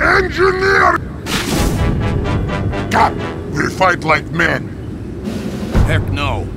Engineer! Cap, we fight like men. Heck no.